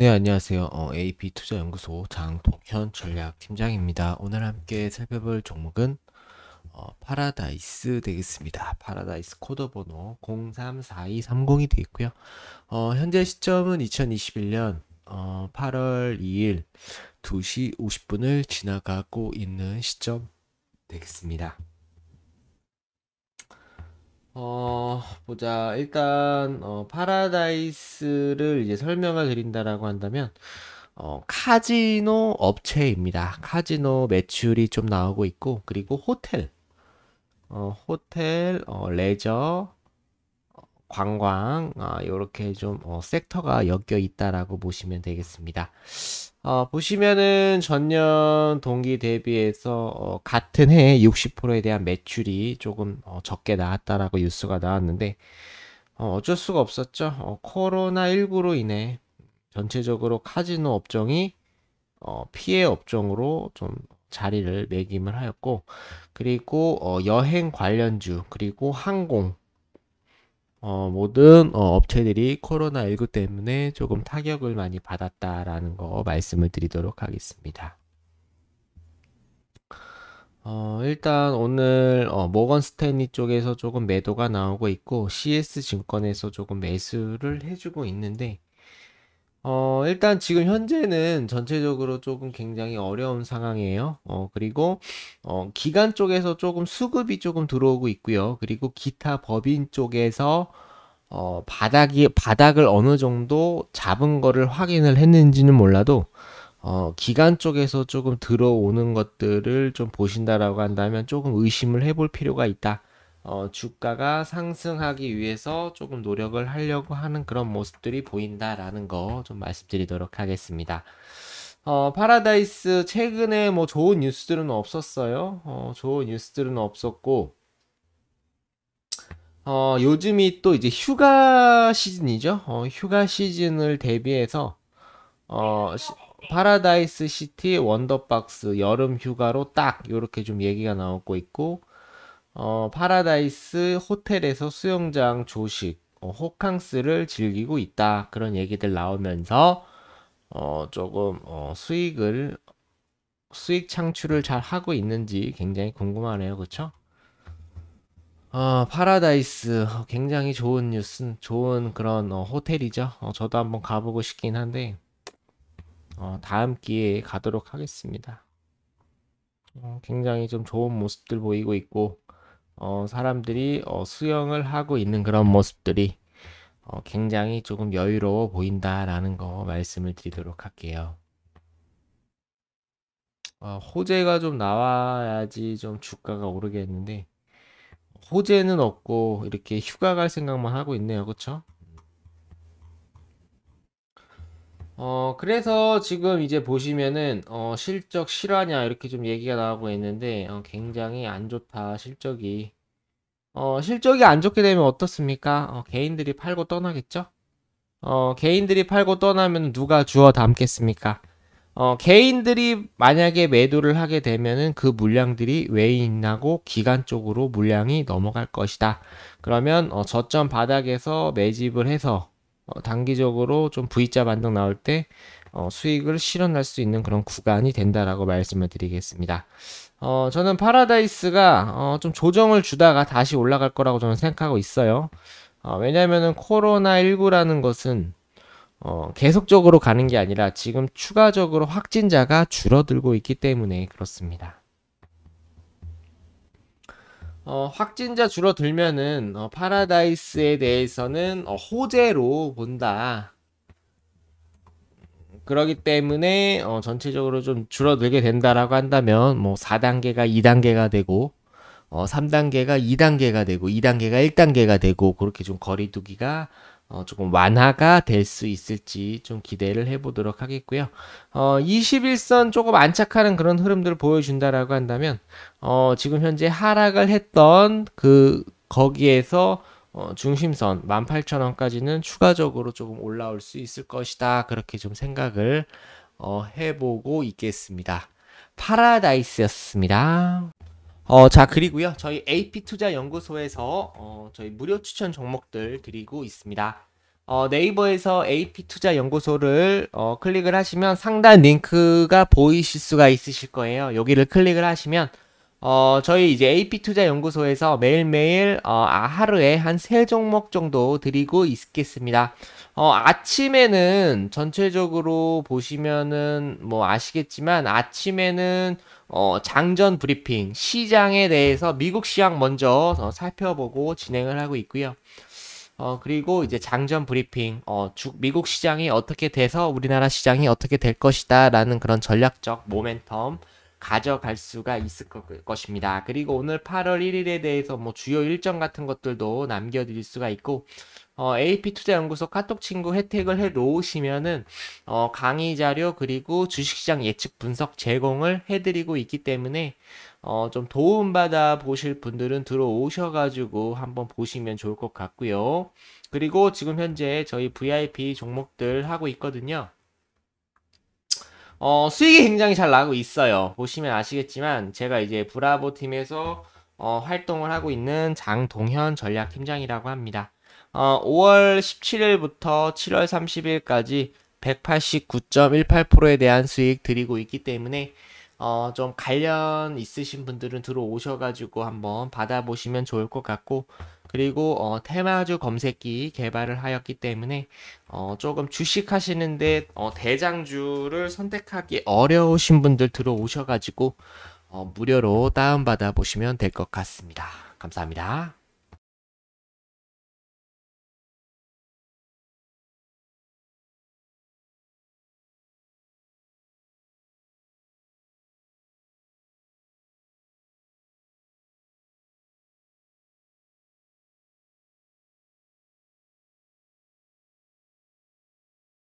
네, 안녕하세요. 어, AP 투자연구소 장동현 전략팀장입니다. 오늘 함께 살펴볼 종목은 어, 파라다이스 되겠습니다. 파라다이스 코드 번호 034230이 되어 있고요. 어, 현재 시점은 2021년 어, 8월 2일 2시 50분을 지나가고 있는 시점 되겠습니다. 어, 보자. 일단, 어, 파라다이스를 이제 설명을 드린다라고 한다면, 어, 카지노 업체입니다. 카지노 매출이 좀 나오고 있고, 그리고 호텔, 어, 호텔, 어, 레저, 관광, 아, 요렇게 좀, 어, 섹터가 엮여 있다라고 보시면 되겠습니다. 어, 보시면은 전년 동기 대비해서 어, 같은 해 60%에 대한 매출이 조금 어, 적게 나왔다라고 뉴스가 나왔는데 어, 어쩔 수가 없었죠. 어, 코로나 19로 인해 전체적으로 카지노 업종이 어, 피해 업종으로 좀 자리를 매김을 하였고 그리고 어, 여행 관련주 그리고 항공 어, 모든 어, 업체들이 코로나19 때문에 조금 타격을 많이 받았다라는 거 말씀을 드리도록 하겠습니다. 어, 일단 오늘 어, 모건 스탠리 쪽에서 조금 매도가 나오고 있고 CS 증권에서 조금 매수를 해주고 있는데 어, 일단 지금 현재는 전체적으로 조금 굉장히 어려운 상황이에요. 어, 그리고, 어, 기관 쪽에서 조금 수급이 조금 들어오고 있고요. 그리고 기타 법인 쪽에서, 어, 바닥이, 바닥을 어느 정도 잡은 거를 확인을 했는지는 몰라도, 어, 기관 쪽에서 조금 들어오는 것들을 좀 보신다라고 한다면 조금 의심을 해볼 필요가 있다. 어, 주가가 상승하기 위해서 조금 노력을 하려고 하는 그런 모습들이 보인다라는 거 좀 말씀드리도록 하겠습니다. 어, 파라다이스 최근에 뭐 좋은 뉴스들은 없었어요. 어, 좋은 뉴스들은 없었고, 어, 요즘이 또 이제 휴가 시즌이죠. 어, 휴가 시즌을 대비해서, 어, 시, 파라다이스 시티 원더박스 여름 휴가로 딱 이렇게 좀 얘기가 나오고 있고, 어, 파라다이스 호텔에서 수영장 조식, 어, 호캉스를 즐기고 있다. 그런 얘기들 나오면서, 어, 조금, 어, 수익을, 수익 창출을 잘 하고 있는지 굉장히 궁금하네요. 그쵸? 어, 파라다이스, 어, 굉장히 좋은 뉴스, 좋은 그런, 어, 호텔이죠. 어, 저도 한번 가보고 싶긴 한데, 어, 다음 기회에 가도록 하겠습니다. 어, 굉장히 좀 좋은 모습들 보이고 있고, 어, 사람들이 어, 수영을 하고 있는 그런 모습들이 어, 굉장히 조금 여유로워 보인다라는 거 말씀을 드리도록 할게요. 어, 호재가 좀 나와야지 좀 주가가 오르겠는데 호재는 없고 이렇게 휴가 갈 생각만 하고 있네요. 그쵸? 어, 그래서 지금 이제 보시면은, 어, 실적 실화냐, 이렇게 좀 얘기가 나오고 있는데, 어, 굉장히 안 좋다, 실적이. 어, 실적이 안 좋게 되면 어떻습니까? 어, 개인들이 팔고 떠나겠죠? 어, 개인들이 팔고 떠나면 누가 주워 담겠습니까? 어, 개인들이 만약에 매도를 하게 되면은 그 물량들이 외인하고 기관 쪽으로 물량이 넘어갈 것이다. 그러면 어, 저점 바닥에서 매집을 해서 어, 단기적으로 좀 V자 반등 나올 때 어, 수익을 실현할 수 있는 그런 구간이 된다라고 말씀을 드리겠습니다. 어, 저는 파라다이스가 어, 좀 조정을 주다가 다시 올라갈 거라고 저는 생각하고 있어요. 어, 왜냐하면 코로나19라는 것은 어, 계속적으로 가는 게 아니라 지금 추가적으로 확진자가 줄어들고 있기 때문에 그렇습니다. 어, 확진자 줄어들면은 어, 파라다이스에 대해서는 어, 호재로 본다. 그러기 때문에 어, 전체적으로 좀 줄어들게 된다라고 한다면 뭐 4단계가 2단계가 되고 어, 3단계가 2단계가 되고 2단계가 1단계가 되고 그렇게 좀 거리두기가 어, 조금 완화가 될 수 있을지 좀 기대를 해보도록 하겠고요. 어, 21선 조금 안착하는 그런 흐름들을 보여준다라고 한다면 어, 지금 현재 하락을 했던 그 거기에서 어, 중심선 18,000원까지는 추가적으로 조금 올라올 수 있을 것이다. 그렇게 좀 생각을 어, 해보고 있겠습니다. 파라다이스였습니다. 어, 자, 그리고요. 저희 AP 투자 연구소에서 어, 저희 무료 추천 종목들 드리고 있습니다. 어, 네이버에서 AP투자연구소를 어, 클릭을 하시면 상단 링크가 보이실 수가 있으실 거예요. 여기를 클릭을 하시면 어, 저희 이제 AP투자연구소에서 매일매일 어, 아, 하루에 한 세 종목 정도 드리고 있겠습니다. 어, 아침에는 전체적으로 보시면은 뭐 아시겠지만 아침에는 어, 장전 브리핑, 시장에 대해서 미국 시장 먼저 어, 살펴보고 진행을 하고 있고요. 어, 그리고 이제 장전 브리핑, 어, 주, 미국 시장이 어떻게 돼서 우리나라 시장이 어떻게 될 것이다 라는 그런 전략적 모멘텀 가져갈 수가 있을 것, 것입니다. 그리고 오늘 8월 1일에 대해서 뭐 주요 일정 같은 것들도 남겨드릴 수가 있고, 어, AP투자연구소 카톡 친구 혜택을 해 놓으시면은, 어, 강의 자료 그리고 주식시장 예측 분석 제공을 해드리고 있기 때문에, 어, 좀 도움받아 보실 분들은 들어오셔가지고 한번 보시면 좋을 것 같고요. 그리고 지금 현재 저희 VIP 종목들 하고 있거든요. 어, 수익이 굉장히 잘 나고 있어요. 보시면 아시겠지만 제가 이제 브라보 팀에서 어, 활동을 하고 있는 장동현 전략팀장이라고 합니다. 어, 5월 17일부터 7월 30일까지 189.18%에 대한 수익 드리고 있기 때문에 어, 좀 관련 있으신 분들은 들어오셔가지고 한번 받아보시면 좋을 것 같고 그리고 어, 테마주 검색기 개발을 하였기 때문에 어, 조금 주식 하시는데 어, 대장주를 선택하기 어려우신 분들 들어오셔가지고 어, 무료로 다운받아 보시면 될 것 같습니다. 감사합니다.